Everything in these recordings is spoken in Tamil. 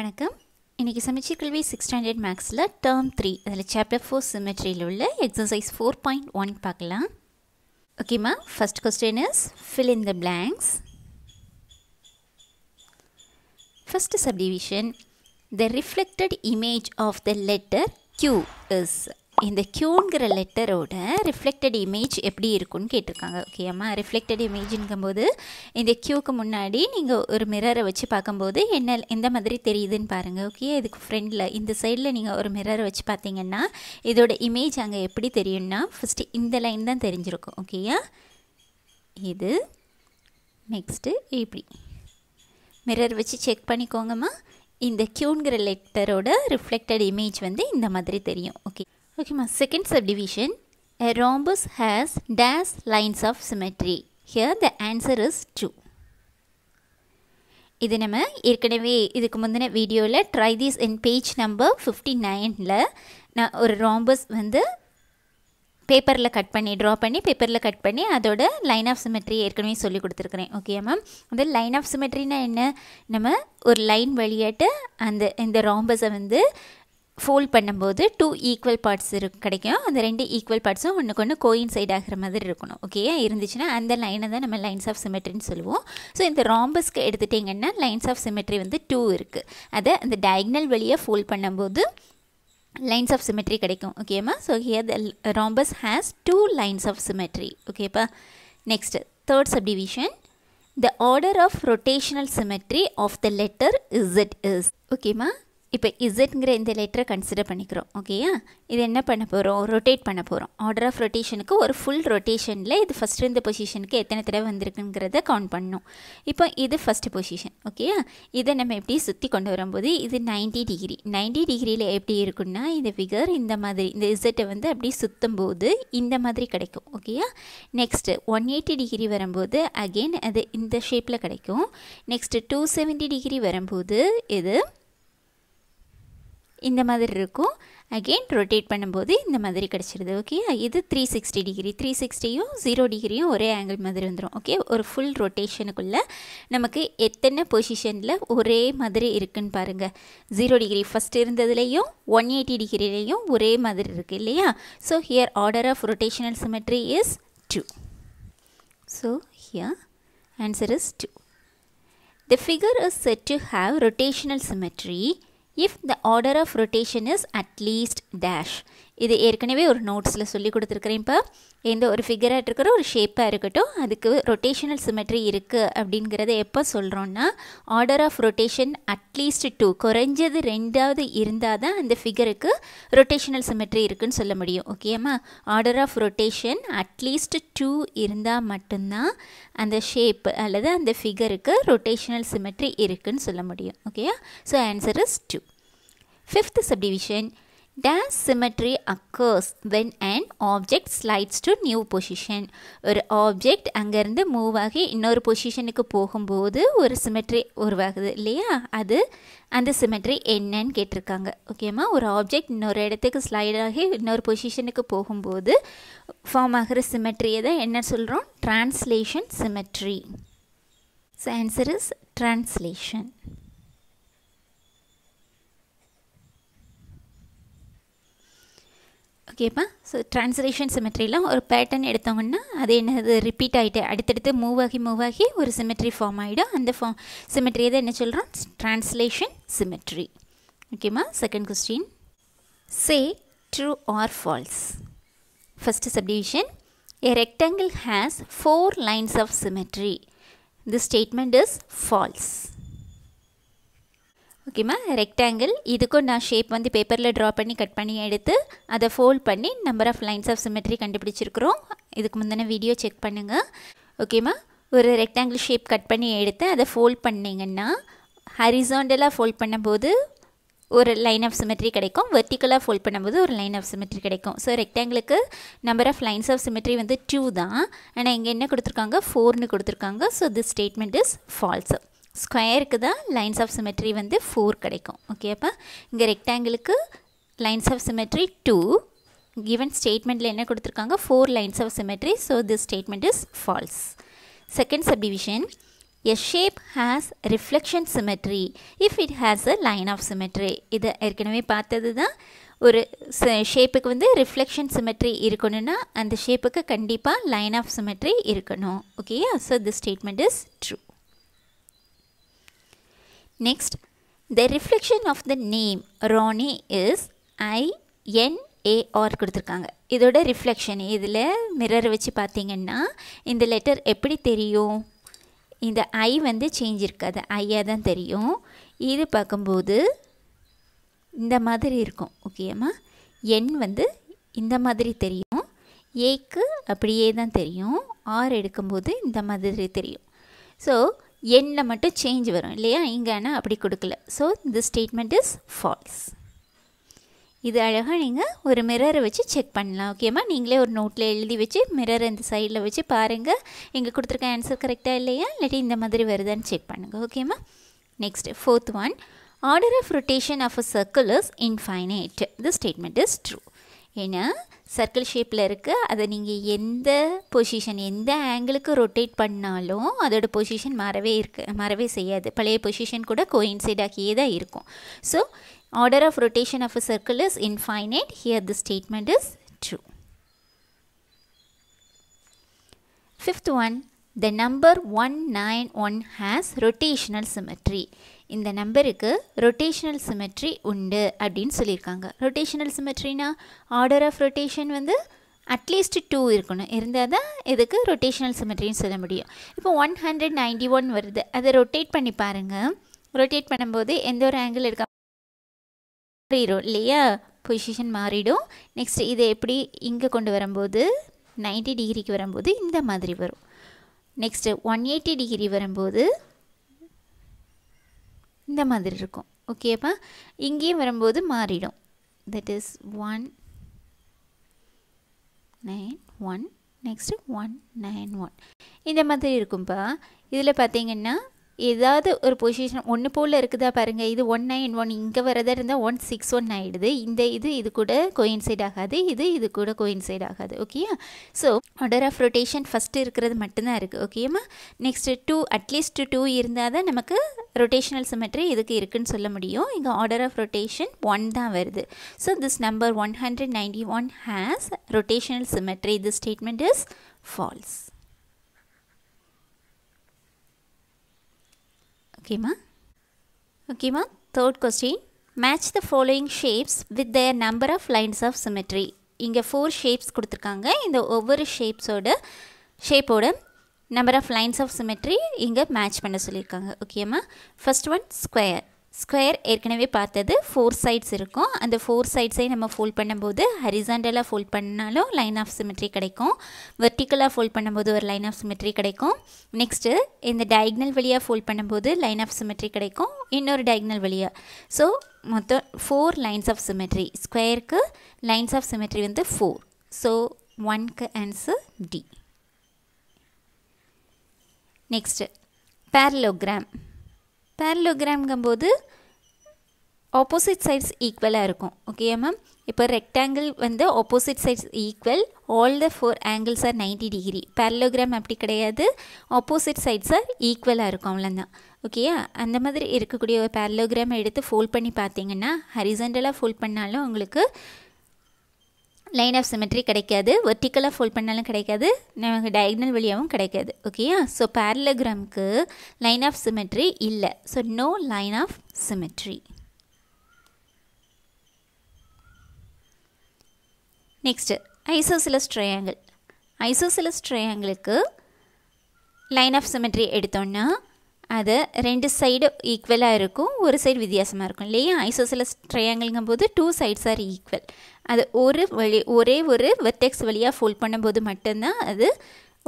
வணக்கம். இன்றைக்கி சமைச்ச கல்வி சிக்ஸ் ஸ்டாண்டர்ட் மேக்ஸில் டேர்ம் த்ரீ அதில் சாப்டர் ஃபோர் சிமெட்ரியில் உள்ள எக்ஸசைஸ் ஃபோர் பாயிண்ட் ஒன் பார்க்கலாம். ஓகேம்மா first question is fill in the blanks first subdivision the reflected image of the letter Q is இந்த கியூங்கிற லெட்டரோட ரிஃப்ளெக்டட் இமேஜ் எப்படி இருக்குன்னு கேட்டிருக்காங்க. ஓகேம்மா ரிஃப்ளெக்டட் இமேஜுங்கும்போது இந்த கியூக்கு முன்னாடி நீங்கள் ஒரு மிரரை வச்சு பார்க்கும்போது என்ன எந்த மாதிரி தெரியுதுன்னு பாருங்கள் ஓகே இதுக்கு ஃப்ரெண்டில் இந்த சைடில் நீங்கள் ஒரு மிரரை வச்சு பார்த்தீங்கன்னா இதோட இமேஜ் அங்கே எப்படி தெரியும்னா ஃபஸ்ட்டு இந்த லைன் தான் தெரிஞ்சிருக்கும். ஓகேயா இது நெக்ஸ்ட்டு இப்படி. மிரர் வச்சு செக் பண்ணிக்கோங்கம்மா. இந்த கியூங்கிற லெட்டரோட ரிஃப்ளெக்டட் இமேஜ் வந்து இந்த மாதிரி தெரியும். ஓகே ஓகேம்மா second subdivision a rhombus has dash lines of symmetry here the answer is two இது நம்ம ஏற்கனவே இதுக்கு முந்தின வீடியோவில் try this in page number fifty நைனில் நான் ஒரு ராம்பஸ் வந்து பேப்பரில் கட் பண்ணி ட்ரா பண்ணி பேப்பரில் கட் பண்ணி அதோட லைன் ஆஃப் சிமெட்ரி ஏற்கனவே சொல்லி கொடுத்துருக்குறேன். ஓகே மேம் அந்த லைன் ஆஃப் சிமெட்ரினா என்ன? நம்ம ஒரு லைன் வழியாட்டு அந்த இந்த ராம்பஸை வந்து ஃபோல்ட் பண்ணும்போது டூ ஈக்குவல் பார்ட்ஸ் இரு கிடைக்கும். அந்த ரெண்டு ஈக்குவல் பார்ட்ஸும் ஒன்றுக்கு ஒன்று கோயின் சைட் ஆகிற மாதிரி இருக்கணும் ஓகே இருந்துச்சுன்னா அந்த லைனை தான் நம்ம லைன்ஸ் ஆஃப் சிமெட்ரின்னு சொல்லுவோம். ஸோ இந்த ராம்பஸ்க்கு எடுத்துட்டிங்கன்னா லைன்ஸ் ஆஃப் சிமெட்ரி வந்து டூ இருக்குது அதை அந்த டயக்னல் வழியாக ஃபோல்ட் பண்ணும்போது லைன்ஸ் ஆஃப் சிமெட்ரி கிடைக்கும் ஓகேம்மா so here the rhombus has two lines of symmetry ஓகேப்பா next third subdivision the order of rotational symmetry of the letter Z is ஓகேம்மா இப்போ இசட்ங்கிற இந்த லெட்டரை கன்சிடர் பண்ணிக்கிறோம் ஓகேயா இது என்ன பண்ண போகிறோம் ரொட்டேட் பண்ண போகிறோம் ஆர்டர் ஆஃப் ரொட்டேஷனுக்கு ஒரு ஃபுல் ரொட்டேஷனில் இது ஃபஸ்ட்டு இந்த பொசிஷனுக்கு எத்தனை தடவை வந்திருக்குங்கிறத கவுண்ட் பண்ணணும். இப்போ இது ஃபஸ்ட்டு பொசிஷன் ஓகேயா இதை நம்ம எப்படி சுற்றி கொண்டு வரும்போது இது நைன்டி டிகிரி நைன்டி டிகிரியில் எப்படி இருக்குன்னா இந்த ஃபிகர் இந்த மாதிரி இந்த இசட்டை வந்து அப்படி சுற்றும் போது இந்த மாதிரி கிடைக்கும் ஓகேயா நெக்ஸ்ட்டு ஒன் எயிட்டி டிகிரி வரும்போது அகெயின் அது இந்த ஷேப்பில் கிடைக்கும். நெக்ஸ்ட்டு டூ செவன்ட்டி டிகிரி வரும்போது இது இந்த மாதிரி இருக்கும். அகெயின் ரொட்டேட் பண்ணும்போது இந்த மாதிரி கிடச்சிருது ஓகே இது த்ரீ சிக்ஸ்டி டிகிரி த்ரீ சிக்ஸ்டியும் ஜீரோ டிகிரியும் ஒரே ஆங்கிள் மாதிரி வந்துடும் ஓகே ஒரு ஃபுல் ரொட்டேஷனுக்குள்ளே நமக்கு எத்தனை பொசிஷனில் ஒரே மாதிரி இருக்குன்னு பாருங்கள் ஜீரோ டிகிரி ஃபஸ்ட் இருந்ததுலேயும் ஒன் எயிட்டி டிகிரிலேயும் ஒரே மாதிரி இருக்குது இல்லையா? So here order of rotational symmetry is two so here answer is two the figure is said to have rotational symmetry if the order of rotation is at least dash இது ஏற்கனவே ஒரு நோட்ஸில் சொல்லி கொடுத்துருக்குறேன் இப்போ. எந்த ஒரு ஃபிகராக இருக்கிற ஒரு ஷேப்பாக இருக்கட்டும் அதுக்கு ரொட்டேஷனல் சிமெட்ரி இருக்குது அப்படிங்கிறத எப்போ சொல்கிறோன்னா order of rotation at least two குறைஞ்சது ரெண்டாவது இருந்தால் தான் அந்த ஃபிகருக்கு ரொட்டேஷனல் சிமெட்ரி இருக்குன்னு சொல்ல முடியும். ஓகேம்மா order of rotation at least two இருந்தால் மட்டும்தான் அந்த ஷேப் அல்லது அந்த ஃபிகருக்கு ரொட்டேஷனல் சிமெட்ரி இருக்குன்னு சொல்ல முடியும். ஓகேயா so answer is two fifth subdivision dash symmetry occurs when and object slides to new position ஒரு ஆப்ஜெக்ட் அங்கேருந்து மூவ் ஆகி இன்னொரு பொசிஷனுக்கு போகும்போது ஒரு சிமெட்ரி உருவாகுது இல்லையா? அது அந்த சிமெட்ரி என்னன்னு கேட்டிருக்காங்க. ஓகேம்மா ஒரு ஆப்ஜெக்ட் இன்னொரு இடத்துக்கு ஸ்லைட் ஆகி இன்னொரு பொசிஷனுக்கு போகும்போது ஃபார்ம் ஆகிற சிமெட்ரியை தான் என்ன சொல்கிறோம் translation symmetry so answer is translation ஓகேப்பா ஸோ ட்ரான்ஸ்லேஷன் சிமெட்ரியில் ஒரு பேட்டர்ன் எடுத்தோங்கன்னா அது என்னது ரிப்பீட் ஆகிட்டு அடுத்தடுத்து மூவ் ஆகி மூவ் ஆகி ஒரு சிமெட்ரி ஃபார்ம் ஆகிடும் அந்த ஃபார்ம் சிமெட்ரியை தான் என்ன சொல்கிறோம் ட்ரான்ஸ்லேஷன் சிமெட்ரி ஓகேம்மா second question say true or false first subdivision A rectangle has four lines of symmetry. This statement is false. ஓகேம்மா ரெக்டாங்கிள் இதுக்கும் நான் ஷேப் வந்து பேப்பரில் ட்ரா பண்ணி கட் பண்ணி எடுத்து அதை ஃபோல்ட் பண்ணி number of lines of symmetry கண்டுபிடிச்சிருக்கிறோம். இதுக்கு முந்தின வீடியோ செக் பண்ணுங்கள் ஓகேம்மா ஒரு ரெக்டாங்கிள் ஷேப் கட் பண்ணி எடுத்து அதை ஃபோல்ட் பண்ணிங்கன்னா ஹரிசாண்டலாக ஃபோல்ட் பண்ணும்போது ஒரு லைன் ஆஃப் சிமெட்ரி கிடைக்கும். வெர்டிக்கலாக ஃபோல்ட் பண்ணும்போது ஒரு லைன் ஆஃப் சிமெட்ரி கிடைக்கும். So ரெக்டாங்கிளுக்கு number of lines of symmetry வந்து டூ தான். ஆனால் இங்கே என்ன கொடுத்துருக்காங்க? ஃபோர்னு கொடுத்துருக்காங்க. So this statement is false ஸ்கொயருக்கு தான் லைன்ஸ் ஆஃப் சிமெட்ரி வந்து ஃபோர் கிடைக்கும். ஓகே அப்போ இங்கே ரெக்டாங்கிளுக்கு lines of symmetry two given ஸ்டேட்மெண்ட்டில் என்ன கொடுத்துருக்காங்க? Four lines of symmetry so this statement is false second subdivision a shape has reflection symmetry if it has a line of symmetry இது ஏற்கனவே பார்த்தது தான் ஒரு ஷேப்புக்கு வந்து ரிஃப்ளெக்ஷன் சிமெட்ரி இருக்கணும்னா அந்த ஷேப்புக்கு கண்டிப்பாக லைன் ஆஃப் சிமெட்ரி இருக்கணும். ஓகேயா so this statement is true next the reflection of the name Ronnie is I N A R கொடுத்துருக்காங்க. இதோட ரிஃப்ளெக்ஷன் இதில் மிரர் வச்சு பார்த்தீங்கன்னா இந்த லெட்டர் எப்படி தெரியும்? இந்த ஐ வந்து சேஞ்ச் இருக்காது ஐயாக தான் தெரியும். இது பார்க்கும்போது இந்த மாதிரி இருக்கும். ஓகேம்மா என் வந்து இந்த மாதிரி தெரியும். ஏக்கு அப்படியே தான் தெரியும். ஆர் எடுக்கும்போது இந்த மாதிரி தெரியும். ஸோ எண்ணில் மட்டும் சேஞ்ச் வரும் இல்லையா? இங்கே ஆனால் அப்படி கொடுக்கல. ஸோ இந்த ஸ்டேட்மெண்ட் இஸ் ஃபால்ஸ் இது அழகாக நீங்கள் ஒரு மிரரை வச்சு செக் பண்ணலாம் ஓகேம்மா நீங்களே ஒரு நோட்டில் எழுதி வச்சு மிரர் இந்த சைடில் வச்சு பாருங்கள் இங்கே கொடுத்துருக்க ஆன்சர் கரெக்டாக இல்லையா? இல்லாட்டி இந்த மாதிரி வருதான்னு செக் பண்ணுங்கள் ஓகேம்மா next fourth one order of rotation of a circle is infinite the statement is true ஏன்னா சர்க்கிள் ஷேப்பில் இருக்குது அதை நீங்கள் எந்த பொசிஷன் எந்த ஆங்கிளுக்கு ரொட்டேட் பண்ணாலும் அதோட பொசிஷன் மாறவே இருக்கு மாறவே செய்யாது. பழைய பொசிஷன் கூட கோயின்சைட் ஆகியே தான் இருக்கும். So order of rotation of a circle is infinite here the statement is true fifth one the number one nine one has rotational symmetry இந்த நம்பருக்கு ரொட்டேஷனல் சிமெட்ரி உண்டு அப்படின்னு சொல்லியிருக்காங்க. ரொட்டேஷனல் சிமெட்ரினா ஆர்டர் ஆஃப் ரொட்டேஷன் வந்து அட்லீஸ்ட் டூ இருக்கணும். இருந்தால் தான் இதுக்கு ரொட்டேஷனல் சிமெட்ரின்னு சொல்ல முடியும். இப்போ ஒன் ஹண்ட்ரட் நைன்டி ஒன் வருது. அதை ரொட்டேட் பண்ணி பாருங்கள் ரொட்டேட் பண்ணும்போது எந்த ஒரு ஆங்கிள் இருக்க மாறிடும். இல்லையா? பொசிஷன் மாறிடும். நெக்ஸ்ட் இதை எப்படி இங்கே கொண்டு வரும்போது? நைன்டி டிகிரிக்கு வரும்போது இந்த மாதிரி வரும். நெக்ஸ்ட்டு ஒன் எயிட்டி டிகிரி வரும்போது இந்த மாதிரி இருக்கும். ஓகேப்பா இங்கேயும் வரும்போது மாறிடும். That is one nine one next one nine one இந்த மாதிரி இருக்கும்ப்பா இதில் பார்த்தீங்கன்னா ஏதாவது ஒரு பொசிஷன் ஒன்று போல் இருக்குதா பாருங்கள் இது ஒன் நைன் ஒன் இங்கே வரதா இருந்தால் ஒன் சிக்ஸ் ஒன் ஆகிடுது இந்த இது இது கூட கோயின்சைட் ஆகாது. இது இது கூட கோயின்சைட் ஆகாது. ஓகேயா so order of rotation first இருக்கிறது மட்டும்தான் இருக்குது ஓகேம்மா நெக்ஸ்ட்டு டூ அட்லீஸ்ட் டூ இருந்தால் தான் நமக்கு ரொட்டேஷனல் சிமெட்ரி இதுக்கு இருக்குன்னு சொல்ல முடியும். இங்கே ஆர்டர் ஆஃப் ரொட்டேஷன் ஒன் தான் வருது. So this number one hundred ninety one has rotational symmetry this statement is false ஓகேம்மா ஓகேம்மா third question match the following shapes with the number of lines of symmetry இங்கே ஃபோர் ஷேப்ஸ் கொடுத்துருக்காங்க. இந்த ஒவ்வொரு ஷேப்ஸோட ஷேப்போட number of lines of symmetry இங்கே மேட்ச் பண்ண சொல்லியிருக்காங்க. ஓகேம்மா ஃபஸ்ட் ஒன் ஸ்கொயர் ஸ்கொயர் ஏற்கனவே பார்த்தது. ஃபோர் சைட்ஸ் இருக்கும். அந்த ஃபோர் சைட்ஸையும் நம்ம ஃபோல்ட் பண்ணும்போது ஹரிசாண்டலாக ஃபோல்ட் பண்ணாலும் லைன் ஆஃப் சிமெட்ரி கிடைக்கும். வெர்டிக்கலாக ஃபோல்ட் பண்ணும்போது ஒரு லைன் ஆஃப் சிமெட்ரி கிடைக்கும். நெக்ஸ்ட்டு இந்த டயக்னல் வழியாக ஃபோல்ட் பண்ணும்போது லைன் ஆஃப் சிமெட்ரி கிடைக்கும். இன்னொரு டயக்னல் வழியாக ஸோ மொத்தம் ஃபோர் லைன்ஸ் ஆஃப் சிமெட்ரி ஸ்கொயருக்கு லைன்ஸ் ஆஃப் சிமெட்ரி வந்து ஃபோர் ஸோ ஒன்க்கு ஆன்சர் டி நெக்ஸ்ட்டு பேரலோகிராம் பேரலோகிராம்ங்கும்போது ஆப்போசிட் சைட்ஸ் ஈக்குவலாக இருக்கும். ஓகே மேம் இப்போ ரெக்டாங்கிள் வந்து opposite sides equal all the four angles are ninety degree parallelogram அப்படி கிடையாது. ஆப்போசிட் சைட்ஸ் ஆர் ஈக்குவலாக இருக்கும் அவ்வளோதான் ஓகேயா அந்த மாதிரி இருக்கக்கூடிய ஒரு பேரலோகிராம் எடுத்து ஃபோல்ட் பண்ணி பார்த்தீங்கன்னா ஹரிசண்டலாக ஃபோல்ட் பண்ணாலும் உங்களுக்கு லைன் ஆஃப் சிமெட்ரி கிடைக்காது வெர்டிக்கலாக ஃபோல்ட் பண்ணாலும் கிடைக்காது நமக்கு டயக்னல் வழியாகவும் கிடைக்காது ஓகேயா ஸோ பேரலகிராம்க்கு லைன் ஆஃப் சிமெட்ரி இல்லை. So no line of symmetry next isosceles triangle isosceles ட்ரையாங்கிளுக்கு line of symmetry எடுத்தோன்னா அது ரெண்டு சைடு ஈக்குவலாக இருக்கும் ஒரு சைடு வித்தியாசமாக இருக்கும் இல்லையா? ஐசோசிலஸ் ட்ரையாங்கிள்ங்கும் போது டூ சைட்ஸ் ஆர் ஈக்குவல் அது ஒரு வழி ஒரே ஒரு வெர்டெக்ஸ் வழியாக ஃபோல்ட் பண்ணும்போது மட்டும்தான் அது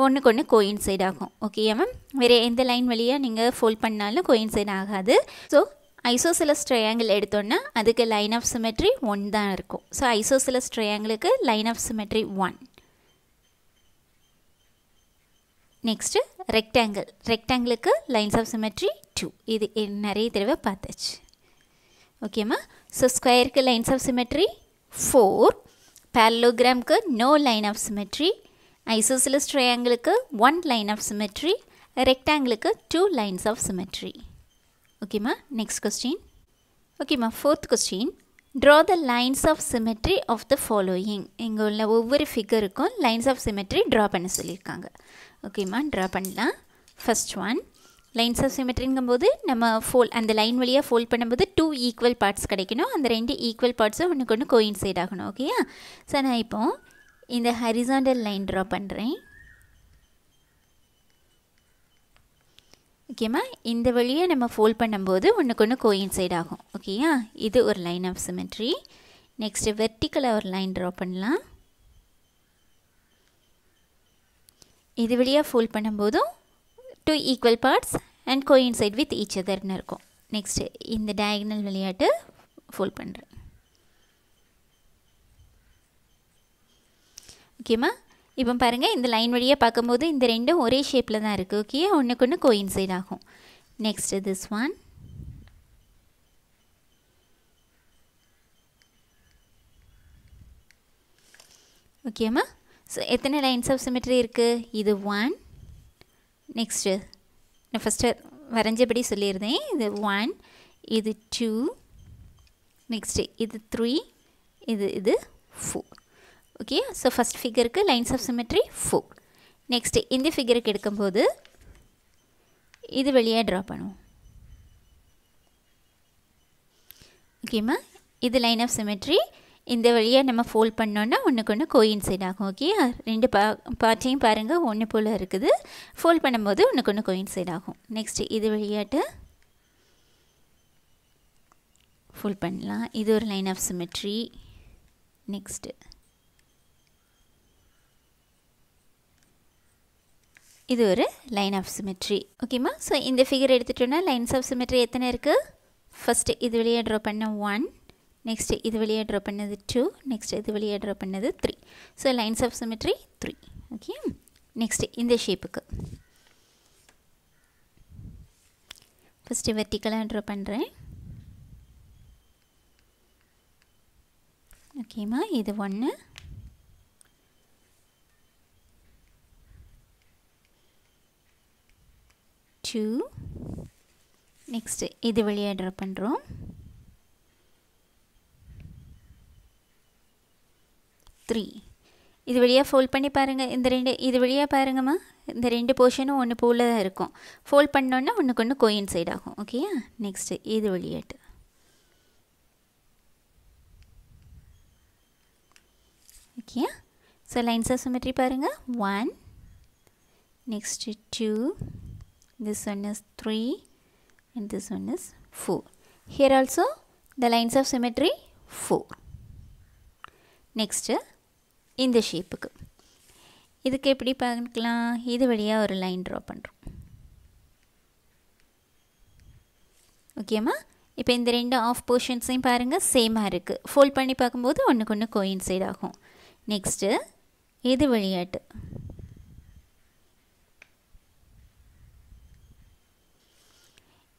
ஒன்றுக்கு ஒன்று கோயின்சைட் ஆகும் ஓகேயா மேம் வேறு எந்த லைன் வழியாக நீங்கள் ஃபோல்ட் பண்ணாலும் கோயின்சைட் ஆகாது. ஸோ ஐசோசிலஸ் ட்ரையாங்கிள் எடுத்தோன்னா அதுக்கு லைன் ஆஃப் சிமெட்ரி ஒன் தான் இருக்கும். So isosceles ட்ரையாங்கிளுக்கு line of symmetry one next rectangle ரெக்டாங்கிளுக்கு lines of symmetry two இது நிறைய தடவை பார்த்தாச்சு. ஓகேம்மா ஸோ ஸ்கொயருக்கு lines of symmetry four பேரலோகிராம்க்கு no line of symmetry isosceles ட்ரையாங்கிளுக்கு one line of symmetry ரெக்டாங்கிளுக்கு டூ லைன்ஸ் ஆஃப் சிமெட்ரி ஓகேம்மா நெக்ஸ்ட் கொஸ்டின் ஓகேம்மா fourth question draw the lines of symmetry of the following இங்கே உள்ள ஒவ்வொரு ஃபிகருக்கும் லைன்ஸ் ஆஃப் சிமெட்ரி ட்ரா பண்ண சொல்லியிருக்காங்க. ஓகேம்மா ட்ரா பண்ணலாம். ஃபஸ்ட் ஒன் லைன்ஸ் ஆஃப் சிமெட்ரிங்கும்போது நம்ம ஃபோல் அந்த லைன் வழியாக ஃபோல்ட் பண்ணும்போது டூ ஈக்குவல் பார்ட்ஸ் கிடைக்கணும். அந்த ரெண்டு ஈக்குவல் பார்ட்ஸும் ஒன்றுக்கு ஒன்று கோயின்சைட் ஆகணும் ஓகேயா சார் நான் இப்போ இந்த ஹரிசாண்டல் லைன் ட்ரா பண்ணுறேன் ஓகேம்மா இந்த வழியை நம்ம ஃபோல்ட் பண்ணும்போது ஒன்றுக்கு ஒன்று கோயின்சைட் ஆகும் ஓகேயா இது ஒரு லைன் ஆஃப் சிமெட்ரி நெக்ஸ்ட்டு வெர்டிக்கலாக ஒரு லைன் ட்ரா பண்ணலாம். இது வழியாக ஃபோல்ட் பண்ணும்போதும் two equal parts and coincide with each அதர்னு இருக்கும். நெக்ஸ்ட்டு இந்த டயக்னல் விளையாட்டு ஃபுல் பண்ணுறேன் ஓகேம்மா இப்போ பாருங்கள் இந்த லைன் வழியாக பார்க்கும்போது இந்த ரெண்டும் ஒரே ஷேப்பில் தான் இருக்குது ஓகே ஒன்றுக்கு ஒன்று கோயின்சைட் ஆகும் நெக்ஸ்ட் திஸ் ஒன் ஓகேம்மா ஸோ எத்தனை லைன்ஸ் ஆஃப் சிமெட்ரி இருக்குது இது ஒன் நெக்ஸ்ட்டு நான் ஃபஸ்ட்டு வரைஞ்சபடி சொல்லியிருந்தேன். இது ஒன் இது டூ நெக்ஸ்ட்டு இது த்ரீ இது இது four okay so first ஃபிகருக்கு lines of symmetry four next இந்த ஃபிகருக்கு எடுக்கும்போது இது வெளியே ட்ரா பண்ணுவோம். ஓகேம்மா இது லைன் ஆஃப் சிமெட்ரி இந்த வழியாக நம்ம ஃபோல்ட் பண்ணோன்னா ஒன்றுக்கு ஒன்று கோயின்சைட் ஆகும் ஓகே ரெண்டு பா பார்ட்டையும் பாருங்கள் ஒன்று போல் இருக்குது. ஃபோல்ட் பண்ணும்போது ஒன்றுக்கு ஒன்று கோயின்சைட் ஆகும். நெக்ஸ்ட்டு இது வழியாட்டு ஃபோல்ட் பண்ணலாம். இது ஒரு லைன் ஆஃப் சிமெட்ரி நெக்ஸ்ட்டு இது ஒரு லைன் ஆஃப் சிமெட்ரி ஓகேம்மா ஸோ இந்த ஃபிகர் எடுத்துட்டோன்னா லைன்ஸ் ஆஃப் சிமெட்ரி எத்தனை இருக்குது ஃபஸ்ட்டு இது வழியாக ட்ரா பண்ண ஒன் நெக்ஸ்ட்டு இது வழியாக ட்ரா பண்ணது டூ நெக்ஸ்ட் இது வழியாக ட்ரா பண்ணது three so lines of symmetry three okay next இந்த ஷேப்புக்கு ஃபஸ்ட்டு வெர்டிக்கலாக ட்ரா பண்ணுறேன் ஓகேம்மா இது ஒன்று டூ நெக்ஸ்ட்டு இது வழியாக ட்ரா பண்ணுறோம் த்ரீ இது வழியாக ஃபோல்ட் பண்ணி பாருங்கள் இந்த ரெண்டு இது வழியாக பாருங்கம்மா. இந்த ரெண்டு போர்ஷனும் ஒன்று போல் தான் இருக்கும். ஃபோல்ட் பண்ணோன்னா ஒன்றுக்கு ஒன்று கோயின்சைட் ஆகும். ஓகேயா நெக்ஸ்ட்டு இது வழியாட்டு. ஓகேயா ஸோ லைன்ஸ் ஆஃப் சிமெட்ரி பாருங்கள் one next two this one is three and this one is four here also the lines of symmetry four next இந்த ஷேப்புக்கு இதுக்கு எப்படி பார்க்கலாம்? இது வழியாக ஒரு லைன் ட்ரா பண்ணுறோம் ஓகேம்மா இப்போ இந்த ரெண்டு ஆஃப் போர்ஷன்ஸையும் பாருங்கள் சேமாக இருக்குது ஃபோல்ட் பண்ணி பார்க்கும்போது ஒன்றுக்கு ஒன்று கோயின்சைட் ஆகும். நெக்ஸ்ட்டு இது வழியாட்டு.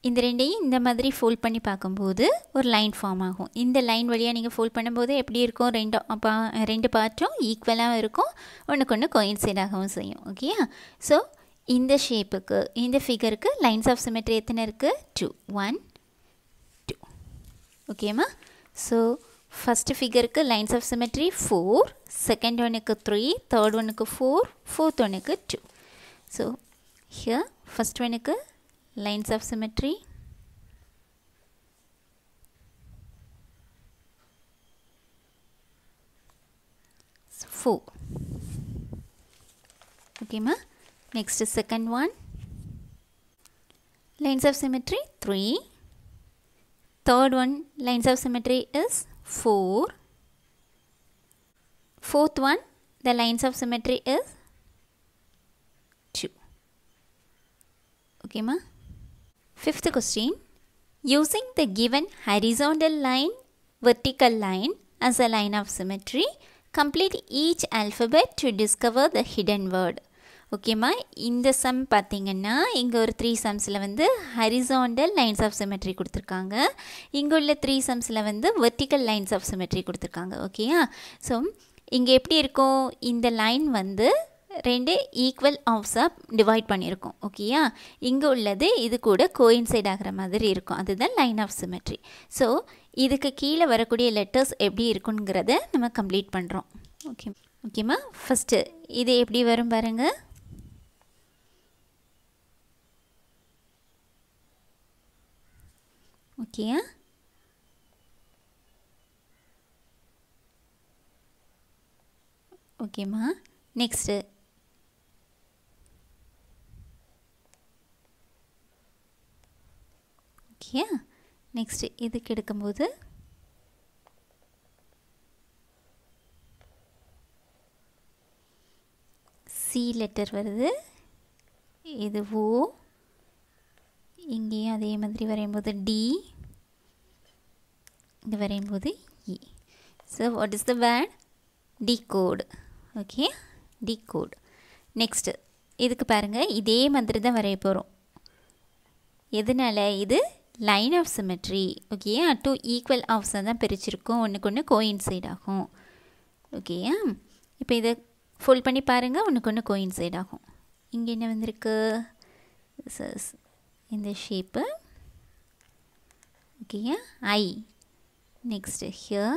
இந்த ரெண்டையும் இந்த மாதிரி ஃபோல்ட் பண்ணி பார்க்கும்போது ஒரு லைன் ஃபார்ம் ஆகும். இந்த லைன் வழியாக நீங்கள் ஃபோல்ட் பண்ணும்போது எப்படி இருக்கும்? ரெண்டு பா ரெண்டு பார்ட்டும் ஈக்குவலாகவும் இருக்கும். ஒன்றுக்கு ஒன்று கோயின்சைடாகவும் செய்யும். ஓகே ஸோ இந்த ஷேப்புக்கு இந்த ஃபிகருக்கு லைன்ஸ் ஆஃப் சிமெட்ரி எத்தனை இருக்குது டூ ஒன் டூ ஓகேம்மா so first ஃபிகருக்கு lines of symmetry four second ஒனுக்கு த்ரீ தேர்ட் ஒனுக்கு ஃபோர் ஃபோர்த் ஒனுக்கு டூ ஸோ ஹியர் ஃபஸ்ட் ஒனுக்கு lines of symmetry. Four okay ma. Next is second one. Lines of symmetry three. Third one lines of symmetry is four. Fourth one the lines of symmetry is two. Okay ma Fifth question. Using the given horizontal line, vertical line as a line of symmetry, complete each alphabet to discover the hidden word. ஓகேம்மா இந்த சம் பார்த்தீங்கன்னா இங்கே ஒரு த்ரீ சம்ஸில் வந்து ஹரிசாண்டல் லைன்ஸ் ஆஃப் சிமெட்ரி கொடுத்துருக்காங்க. இங்கே உள்ள த்ரீ சம்ஸில் வந்து வெர்டிக்கல் லைன்ஸ் ஆஃப் சிமெட்ரி கொடுத்துருக்காங்க. ஓகேயா ஸோ இங்கே எப்படி இருக்கும்? இந்த லைன் வந்து ரெண்டு ஈக்குவல் ஆஃப்ஸாக டிவைட் பண்ணியிருக்கோம் ஓகேயா இங்கே உள்ளது இது கூட கோயின்சைட் ஆகிற மாதிரி இருக்கும். அதுதான் லைன் ஆஃப் சிமெட்ரி ஸோ இதுக்கு கீழே வரக்கூடிய லெட்டர்ஸ் எப்படி இருக்குங்கிறத நம்ம கம்ப்ளீட் பண்ணுறோம் ஓகே ஓகேம்மா ஃபஸ்ட்டு இது எப்படி வரும் பாருங்கள் ஓகேயா ஓகேம்மா நெக்ஸ்ட்டு ஓகே நெக்ஸ்ட்டு இதுக்கு எடுக்கும்போது சி லெட்டர் வருது. இது ஓ இங்கேயும் அதே மாதிரி வரையும்போது டி இங்கே வரையும்போது E so what is the word T code okay T code next இதுக்கு பாருங்கள் இதே மாதிரி தான் வரைய போகிறோம் எதனால்? இது லைன் ஆஃப் சிமெட்ரி ஓகேயா டூ ஈக்குவல் ஆஃப்ஸாக தான் பிரிச்சிருக்கோம். ஒன்றுக்கு ஒன்று கோயின்சைட் ஆகும். ஓகேயா இப்போ இதை ஃபுல் பண்ணி பாருங்கள் ஒன்றுக்கு ஒன்று கோயின்சைட் ஆகும். இங்கே என்ன வந்திருக்கு? இந்த ஷேப்பு ஓகேயா I next here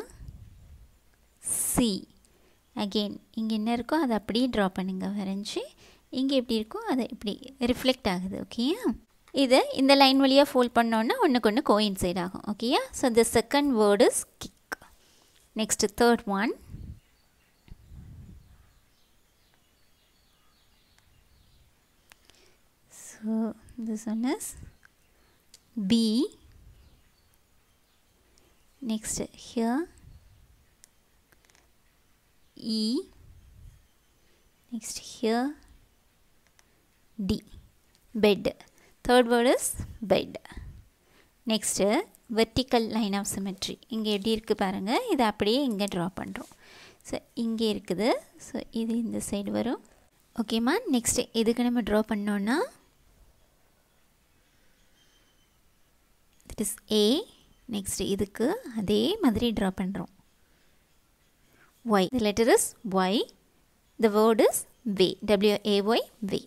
C again இங்கே என்ன இருக்கோ அதை அப்படியே ட்ரா பண்ணுங்க வரைஞ்சி. இங்கே எப்படி இருக்கோ அதை இப்படி ரிஃப்ளெக்ட் ஆகுது ஓகேயா இது இந்த லைன் வழியாக ஃபோல்ட் பண்ணோன்னா ஒன்றுக்கு ஒன்று கோயின்சைட் ஆகும். ஓகேயா so the second word is kick next third one so this one is B. Next here. E. Next here. D. Bed. Third word is bed next vertical line of symmetry இங்கே எப்படி இருக்குது பாருங்கள் இதை அப்படியே இங்கே ட்ரா பண்ணுறோம் ஸோ இங்கே இருக்குது. ஸோ இது இந்த சைடு வரும். ஓகேம்மா நெக்ஸ்ட்டு இதுக்கு நம்ம ட்ரா பண்ணோன்னா இட் இஸ் ஏ நெக்ஸ்ட் இதுக்கு அதே மாதிரி ட்ரா பண்ணுறோம் Y the letter is Y the word is way W A Y way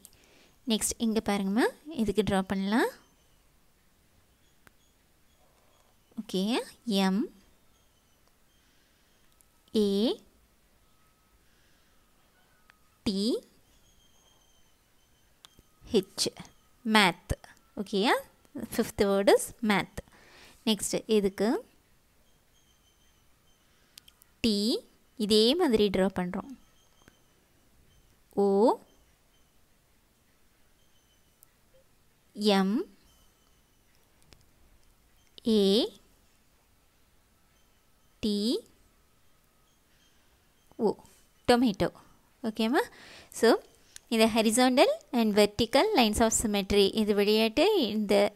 next இங்கே பாருங்கம்மா இதுக்கு ட்ரா பண்ணலாம். Okay M A T H math ஓகேயா fifth word is math next இதுக்கு டி இதே மாதிரி ட்ரா பண்ணுறோம் O M A T O tomato ஓகேம்மா ஸோ இந்த horizontal and vertical lines of symmetry இது விளையாட்டு இந்த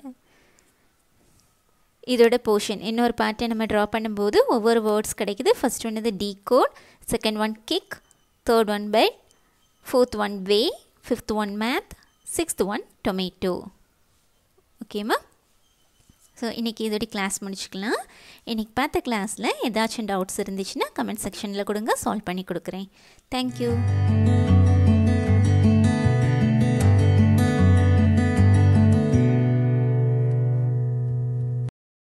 இதோட போர்ஷன் இன்னொரு பார்ட்டை நம்ம ட்ரா பண்ணும்போது ஒவ்வொரு வேர்ட்ஸ் கிடைக்குது. ஃபஸ்ட் ஒன் இது T code second one kick third one bed fourth one way fifth one math sixth one tomato ஓகேம்மா ஸோ இன்றைக்கி இதோட கிளாஸ் முடிச்சுக்கலாம். இன்றைக்கி பார்த்த கிளாஸில் ஏதாச்சும் டவுட்ஸ் இருந்துச்சுன்னா கமெண்ட் செக்ஷனில் கொடுங்க. சால்வ் பண்ணி கொடுக்குறேன். தேங்க்யூ